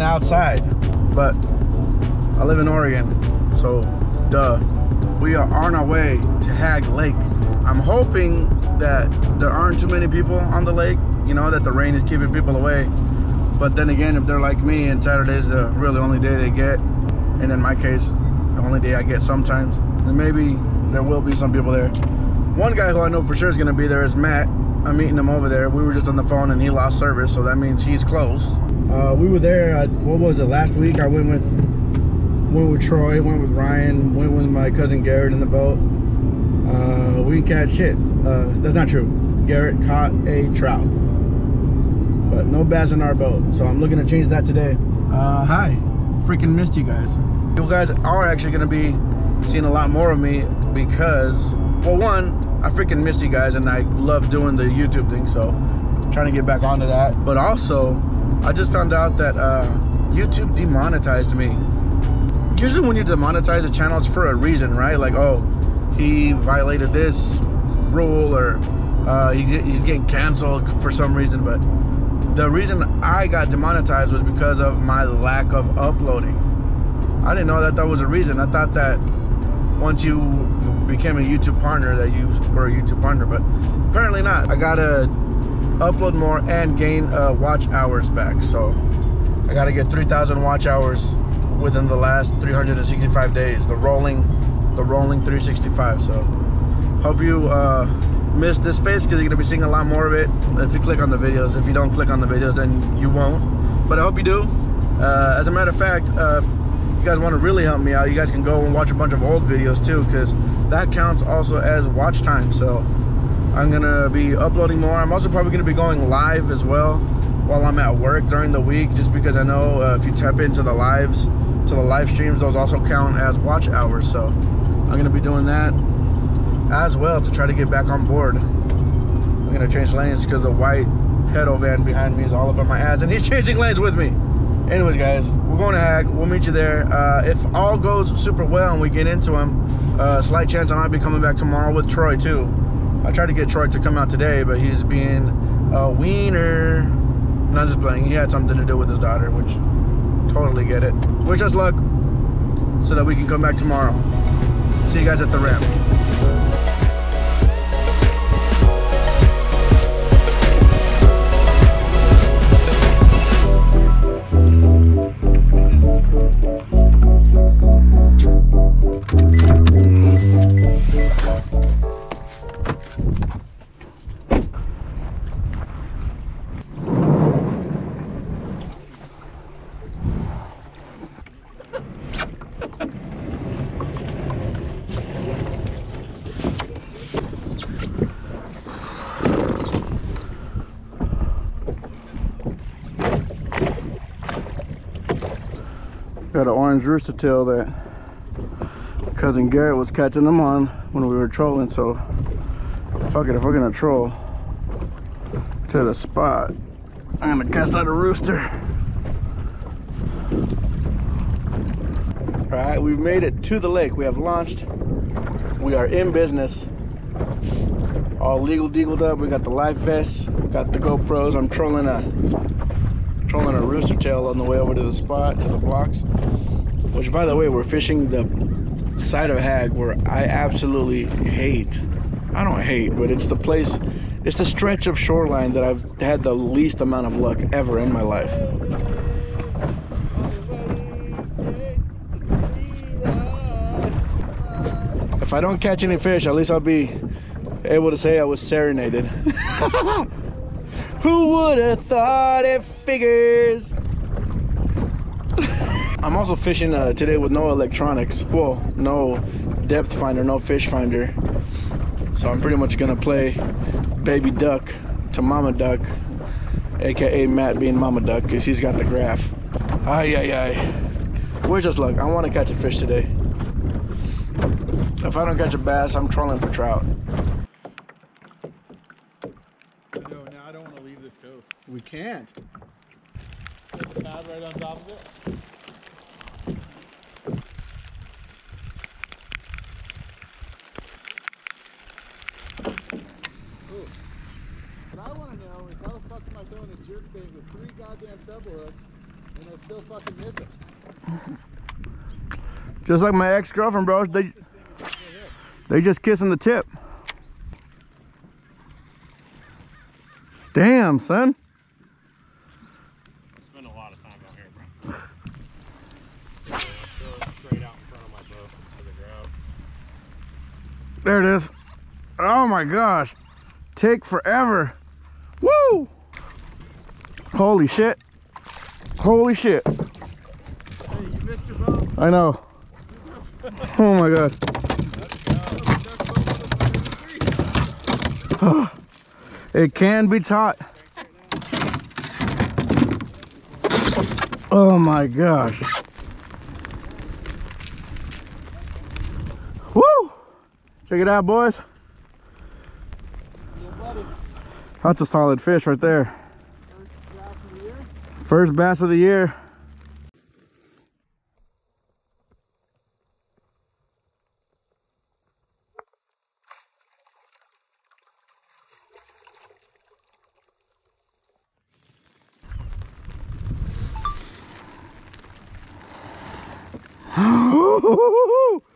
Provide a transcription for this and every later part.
outside, but I live in Oregon, so duh. We are on our way to Hagg Lake. I'm hoping that there aren't too many people on the lake, you know, that the rain is keeping people away. But then again, if they're like me and Saturday's the really only day they get, and in my case, the only day I get sometimes, then maybe there will be some people there. One guy who I know for sure is gonna be there is Matt. I'm meeting him over there. We were just on the phone and he lost service, so that means he's close. Uh, we were there, uh, what was it, last week? I went with went with Troy, went with Ryan, went with my cousin Garrett in the boat. Uh, we didn't catch shit. Uh, that's not true. Garrett caught a trout, but no bass in our boat. So I'm looking to change that today. Uh, hi, freaking missed you guys. You guys are actually gonna be seeing a lot more of me because, well, one, I freaking missed you guys and I love doing the YouTube thing, so I'm trying to get back onto that. But also, I just found out that uh, YouTube demonetized me. Usually when you demonetize a channel, it's for a reason, right? Like, oh, he violated this rule or uh, he, he's getting canceled for some reason. But the reason I got demonetized was because of my lack of uploading. I didn't know that that was a reason. I thought that once you became a YouTube partner that you were a YouTube partner, but apparently not. I gotta upload more and gain uh, watch hours back. So I gotta get 3,000 watch hours within the last 365 days. The rolling, the rolling 365. So hope you uh, missed this face because you're gonna be seeing a lot more of it if you click on the videos. If you don't click on the videos, then you won't. But I hope you do. Uh, as a matter of fact, uh, you guys want to really help me out, you guys can go and watch a bunch of old videos too, because that counts also as watch time. So I'm gonna be uploading more. I'm also probably gonna be going live as well while I'm at work during the week, just because I know uh, if you tap into the lives, to the live streams, those also count as watch hours. So I'm gonna be doing that as well to try to get back on board. I'm gonna change lanes because the white pedal van behind me is all up my ass, and he's changing lanes with me anyways guys we're going to Hagg. We'll meet you there. Uh, if all goes super well and we get into him uh, slight chance i might be coming back tomorrow with troy too. I tried to get troy to come out today but he's being a wiener. Not just playing. He had something to do with his daughter which totally get it. Wish us luck so that we can come back tomorrow. See you guys at the ramp Got an orange rooster tail that cousin Garrett was catching them on when we were trolling. So fuck it, if we're gonna troll to the spot, I'm gonna cast out a rooster. All right, we've made it to the lake. We have launched. We are in business. All legal deagled up. We got the life vests, got the GoPros. I'm trolling a trolling a rooster tail on the way over to the spot, to the blocks. Which, by the way, we're fishing the side of Hagg where I absolutely hate. I don't hate, but it's the place, it's the stretch of shoreline that I've had the least amount of luck ever in my life. If I don't catch any fish, at least I'll be able to say I was serenaded. Who would have thought it figures? I'm also fishing uh, today with no electronics. Well, no depth finder, no fish finder. So I'm pretty much gonna play baby duck to mama duck, AKA Matt being mama duck, cause he's got the graph. Ay, ay, ay. Wish us luck. I wanna catch a fish today. If I don't catch a bass, I'm trolling for trout. No, now I don't want to leave this coast. We can't. Pad right on top of it. Ooh. What I want to know is how the fuck am I throwing a jerk bait with three goddamn double hooks And I still fucking miss it. Just like my ex-girlfriend, bro. They they just kissing the tip. Damn, son. I spend a lot of time out here, bro. Throw it straight out in front of my boat to the ground. There it is. Oh my gosh. Take forever. Woo! Holy shit. Holy shit. Hey, you missed your boat. I know. Oh my god. It can be taught. Oh my gosh. Woo! Check it out, boys. Yeah. That's a solid fish right there. First draft of the year. First bass of the year.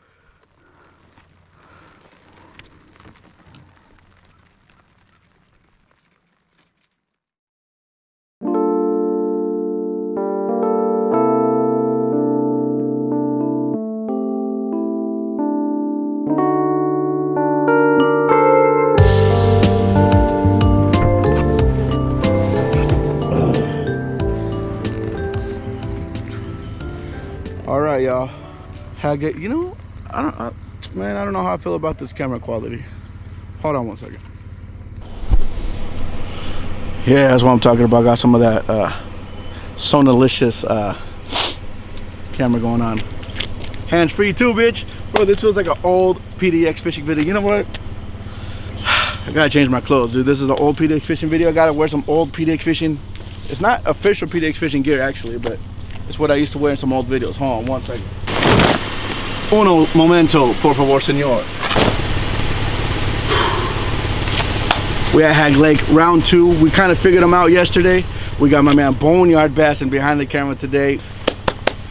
Had get you know, I don't, I, man, I don't know how I feel about this camera quality. Hold on one second. Yeah, that's what I'm talking about. Got some of that uh, Sonalicious uh, camera going on. Hands free too, bitch. Bro, this feels like an old PDX fishing video. You know what? I gotta change my clothes, dude. This is an old PDX fishing video. I gotta wear some old PDX fishing. It's not official PDX fishing gear actually, but it's what I used to wear in some old videos. Hold on one second. Uno momento, por favor, señor. We at Hagg Lake, round two. We kind of figured them out yesterday. We got my man Boneyard Bassin behind the camera today.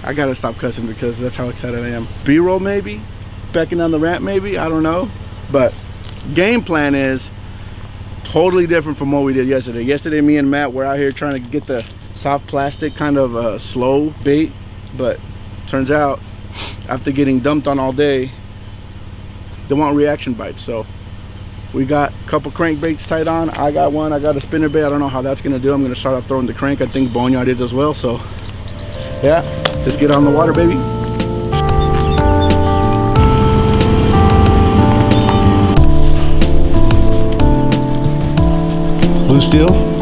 I gotta stop cussing because that's how excited I am. B-roll maybe? Backing on the ramp maybe? I don't know. But game plan is totally different from what we did yesterday. Yesterday, me and Matt were out here trying to get the soft plastic kind of uh, slow bait, but turns out after getting dumped on all day, they want reaction bites. So we got a couple crankbaits tied on. I got one. I got a spinner bait. I don't know how that's gonna do. I'm gonna start off throwing the crank. I think Boneyard is as well. So yeah, let's get on the water, baby. Blue steel.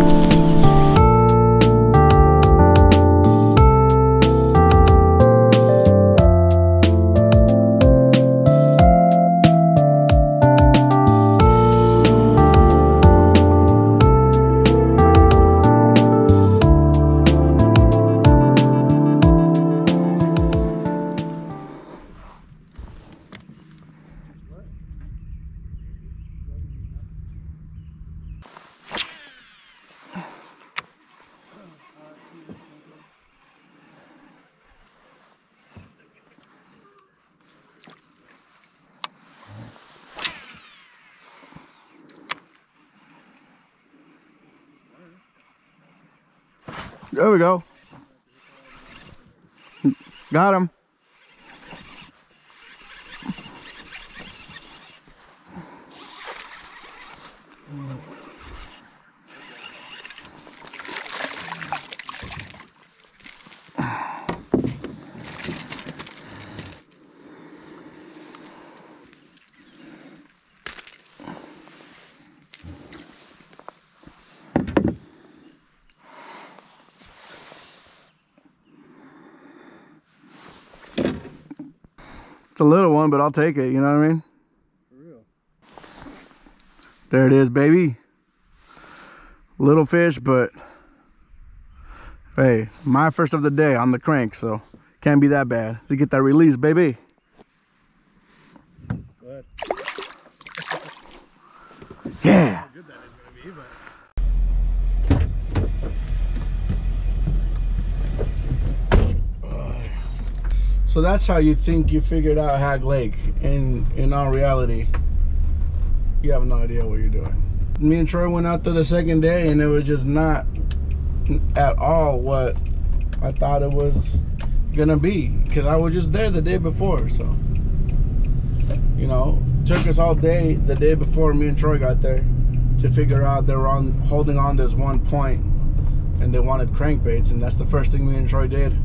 There we go. Got him. A little one, but I'll take it. You know what I mean? For real. There it is, baby. Little fish, but hey, my first of the day on the crank, so can't be that bad. To get that release, baby. Go ahead. Yeah. How good that is gonna be, but So that's how you think you figured out Hagg Lake. And in all reality, you have no idea what you're doing. Me and Troy went out there the second day and it was just not at all what I thought it was gonna be. Cause I was just there the day before, so you know, took us all day the day before me and Troy got there to figure out they were on holding on this one point and they wanted crankbaits and that's the first thing me and Troy did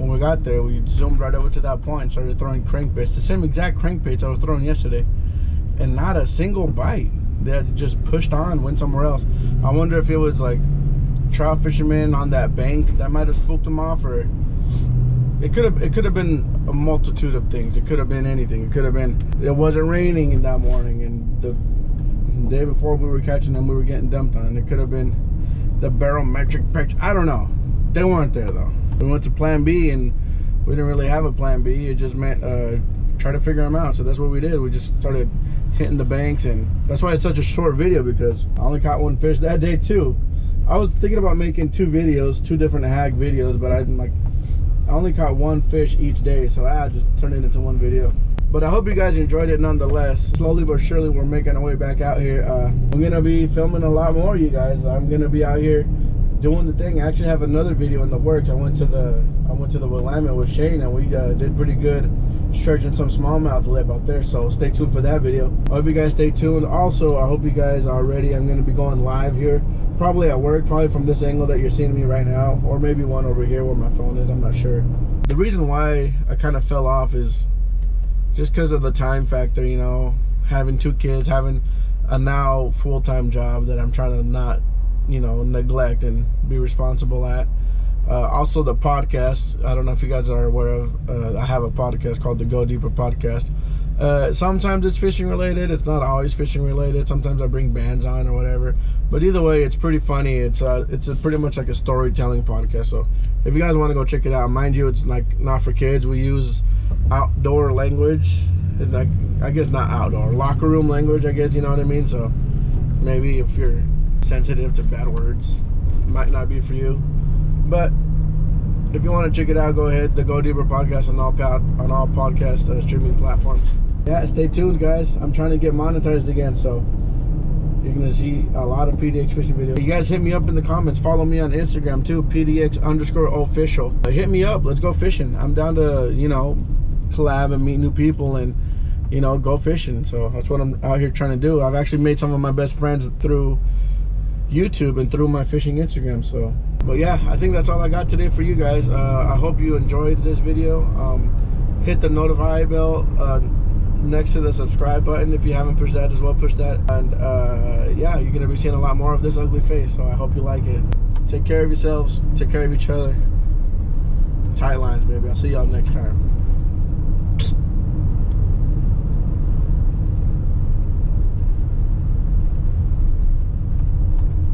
when we got there we zoomed right over to that point and started throwing crankbaits. The same exact crankbaits I was throwing yesterday. And not a single bite. They just pushed on went somewhere else. I wonder if it was like trout fishermen on that bank that might have spooked them off or it could have it could have been a multitude of things. It could have been anything. It could have been it wasn't raining in that morning and the day before we were catching them we were getting dumped on. It could have been the barometric pressure i don't know. They weren't there though we went to plan b and we didn't really have a plan b it just meant uh try to figure them out so that's what we did we just started hitting the banks and that's why it's such a short video because i only caught one fish that day too i was thinking about making two videos two different Hagg videos but i'm like I only caught one fish each day, so I just turned it into one video. But I hope you guys enjoyed it nonetheless. Slowly but surely, we're making our way back out here. Uh, I'm gonna be filming a lot more, you guys. I'm gonna be out here doing the thing. I actually have another video in the works. I went to the I went to the Willamette with Shane, and we uh, did pretty good stretching some smallmouth lip out there. So stay tuned for that video. I hope you guys stay tuned. Also, I hope you guys are ready. I'm gonna be going live here probably at work, probably from this angle that you're seeing me right now, or maybe one over here where my phone is, I'm not sure. The reason why I kind of fell off is just because of the time factor, you know, having two kids, having a now full-time job that I'm trying to not, you know, neglect and be responsible at. Uh, also the podcast, I don't know if you guys are aware of, uh, I have a podcast called the Go Deeper Podcast. Uh, sometimes it's fishing related. It's not always fishing related. Sometimes I bring bands on or whatever. But either way, it's pretty funny. It's uh, it's a pretty much like a storytelling podcast. So if you guys want to go check it out, mind you, it's like not for kids. We use outdoor language, like I guess not outdoor, locker room language. I guess you know what I mean. So maybe if you're sensitive to bad words, might not be for you. But if you want to check it out, go ahead. The Go Deeper podcast on all pod, on all podcast uh, streaming platforms yeah, stay tuned, guys. I'm trying to get monetized again, so you're gonna see a lot of PDX fishing videos. You guys hit me up in the comments. Follow me on Instagram too, PDX underscore official. Uh, hit me up. Let's go fishing. I'm down to you know collab and meet new people and you know go fishing. So that's what I'm out here trying to do. I've actually made some of my best friends through YouTube and through my fishing Instagram. So, but yeah, I think that's all I got today for you guys. Uh, I hope you enjoyed this video. Um, hit the notify bell. Uh, next to the subscribe button if you haven't pushed that as well push that and uh, yeah you're gonna be seeing a lot more of this ugly face so i hope you like it take care of yourselves take care of each other tight lines baby i'll see y'all next time